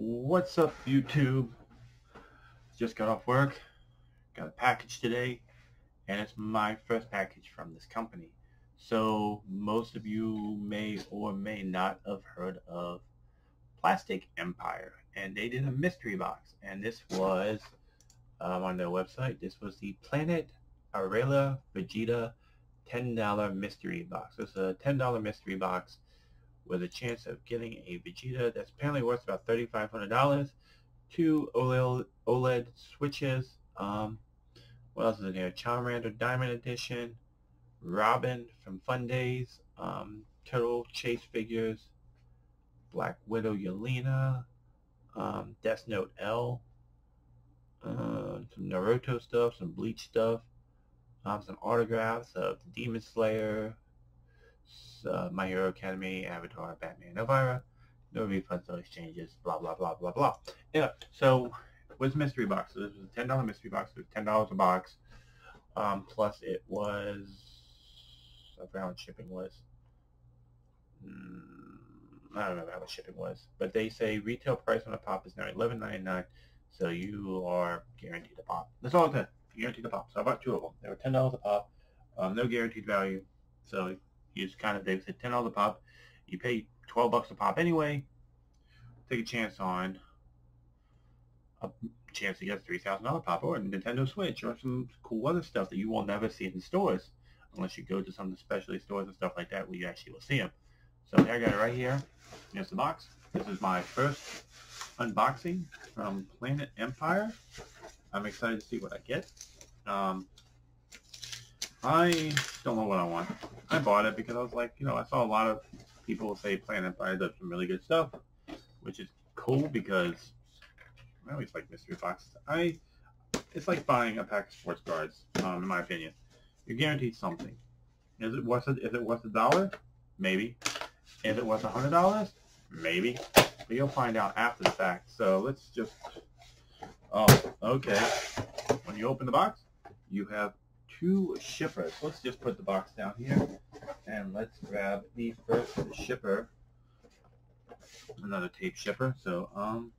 What's up YouTube? Just got off work, got a package today, and it's my first package from this company. So most of you may or may not have heard of Plastic Empire, and they did a mystery box, and this was um, on their website. This was the Planet Arlia Vegeta $10 mystery box. It's a $10 mystery box with a chance of getting a Vegeta that's apparently worth about $3,500, two OLED switches, um, what else is in here? Charmander Diamond Edition, Robin from Fun Days, um, Turtle Chase figures, Black Widow Yelena, um, Death Note L, uh, some Naruto stuff, some Bleach stuff, um, some autographs of the Demon Slayer, uh, My Hero Academia, Avatar, Batman, Elvira, no refunds, no exchanges, blah, blah, blah, blah, blah. Yeah, so with mystery box, so this was a $10 mystery box, it was $10 a box, um, plus it was, I forgot much shipping was. Mm, I don't remember how much shipping was, but they say retail price on a pop is now $11.99, so you are guaranteed a pop. That's all it said, guaranteed a pop. So I bought two of them. They were $10 a pop, um, no guaranteed value, so you just kind of, they said $10 a pop. You pay 12 bucks a pop anyway. Take a chance on a chance to get a $3,000 pop or a Nintendo Switch or some cool other stuff that you will never see in the stores unless you go to some of the specialty stores and stuff like that where you actually will see them. So I got it right here. Here's the box. This is my first unboxing from Planet Empire. I'm excited to see what I get. Um, I don't know what I want. I bought it because I was like, you know, I saw a lot of people say Planet Empire does some really good stuff, which is cool because I always like mystery boxes. I, it's like buying a pack of sports cards, um, in my opinion. You're guaranteed something. Is it worth it? Is it worth a dollar? Maybe. Is it worth a hundred dollars? Maybe. But you'll find out after the fact. So let's just. Oh, okay. When you open the box, you have two shippers. Let's just put the box down here and let's grab the first shipper. Another tape shipper. So, um,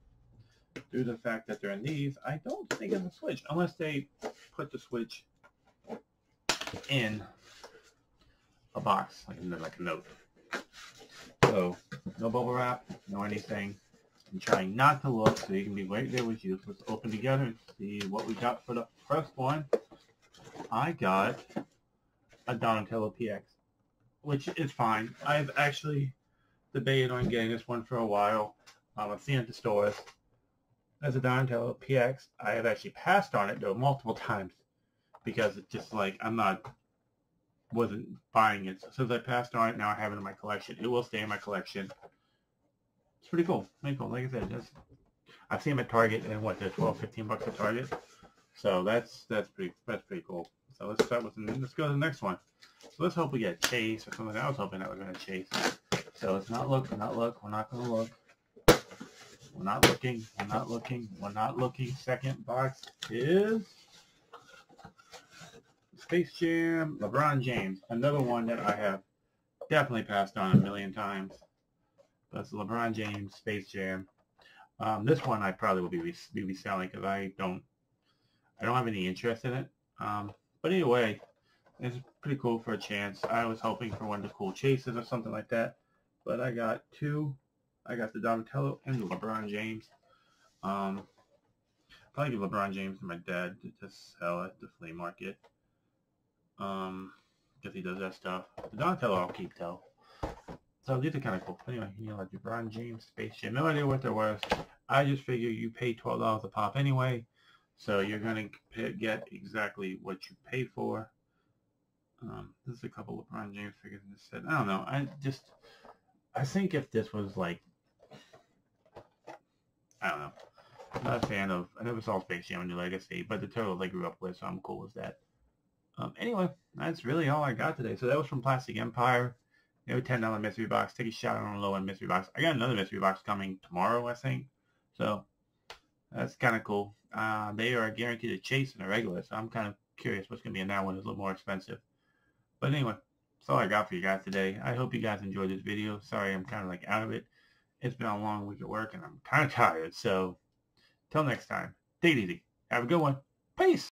due to the fact that they're in these, I don't think it's a switch unless they put the switch in a box, like, like a note. So, no bubble wrap, no anything. I'm trying not to look so you can be right there with you. Let's open together and see what we got for the first one. I got a Donatello PX, which is fine. I've actually debated on getting this one for a while. Um, I've seen it at the stores. As a Donatello PX, I have actually passed on it though multiple times because it's just like I'm not wasn't buying it. So since I passed on it, now I have it in my collection. It will stay in my collection. It's pretty cool. Pretty cool. Like I said, I've seen them at Target and what they're 12, 15 bucks at Target. So that's that's pretty that's pretty cool. So let's start with the, let's go to the next one. So let's hope we get Chase or something. I was hoping that we're gonna Chase. So let's not look. Not look. We're not gonna look. We're not looking. We're not looking. We're not looking. Second box is Space Jam LeBron James. Another one that I have definitely passed on a million times. That's LeBron James Space Jam. Um, this one I probably will be, be reselling because I don't I don't have any interest in it. Um, but anyway, it's pretty cool for a chance. I was hoping for one of the cool chases or something like that. But I got two. I got the Donatello and the LeBron James. Um, probably give LeBron James to my dad to just sell at the flea market. Um, because he does that stuff. The Donatello I'll keep though. So these are kind of cool. Anyway, you know, like LeBron James, Space Jam. No idea what they're worth. I just figure you pay $12 a pop anyway. So you're going to get exactly what you pay for. Um, there's a couple of LeBron James figures in set. I don't know. I just, I think if this was like, I don't know. I'm not a fan of, I never saw Space Jam New Legacy, but the turtles I grew up with, so I'm cool with that. Um, anyway, that's really all I got today. So that was from Plastic Empire. Know, $10 mystery box. Take a shot on a low-end mystery box. I got another mystery box coming tomorrow, I think. So that's kind of cool. Uh, they are guaranteed a chase and a regular, so I'm kind of curious what's going to be in that one. It's a little more expensive. But anyway, that's all I got for you guys today. I hope you guys enjoyed this video. Sorry I'm kind of like out of it. It's been a long week at work and I'm kind of tired. So till next time, take it easy. Have a good one. Peace.